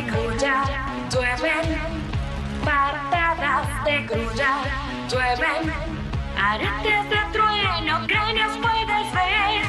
grulla, llueven, patadas de llueven, aretes de trueno, puedes ver,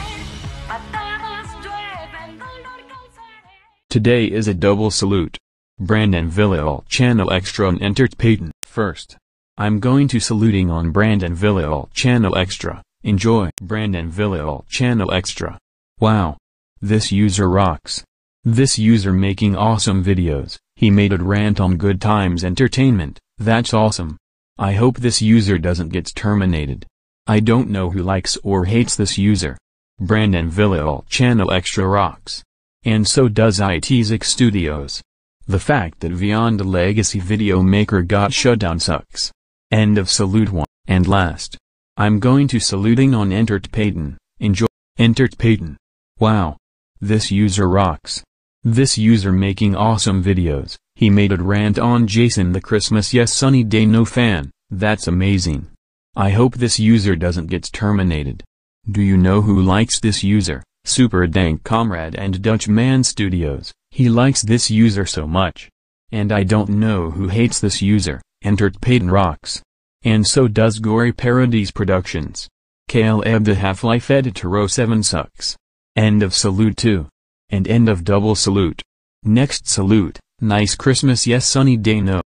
patadas llueven, dolor causaré. Today is a double salute. Brandon Villarreal Channel Extra and Entert Peyton. First, I'm going to saluting on Brandon Villarreal Channel Extra. Enjoy Brandon Villarreal Channel Extra. Wow. This user rocks. This user making awesome videos. He made a rant on Good Times Entertainment. That's awesome. I hope this user doesn't get terminated. I don't know who likes or hates this user. Brandon Villarreal Channel Extra rocks. And so does ITZX Studios. The fact that Beyond Legacy video maker got shut down sucks. End of salute 1. And last. I'm going to saluting on Entert Peyton. Enjoy. Entert Peyton. Wow. This user rocks. This user making awesome videos. He made a rant on Jason the Christmas Yes Sunny Day No fan. That's amazing. I hope this user doesn't get terminated. Do you know who likes this user? Super Dank Comrade and Dutchman Studios. He likes this user so much. And I don't know who hates this user. Entert Peyton rocks. And so does Gory Parodies Productions. KLEB the Half-Life Editor 07 sucks. End of salute 2. And end of double salute. Next salute, nice Christmas yes sunny day no.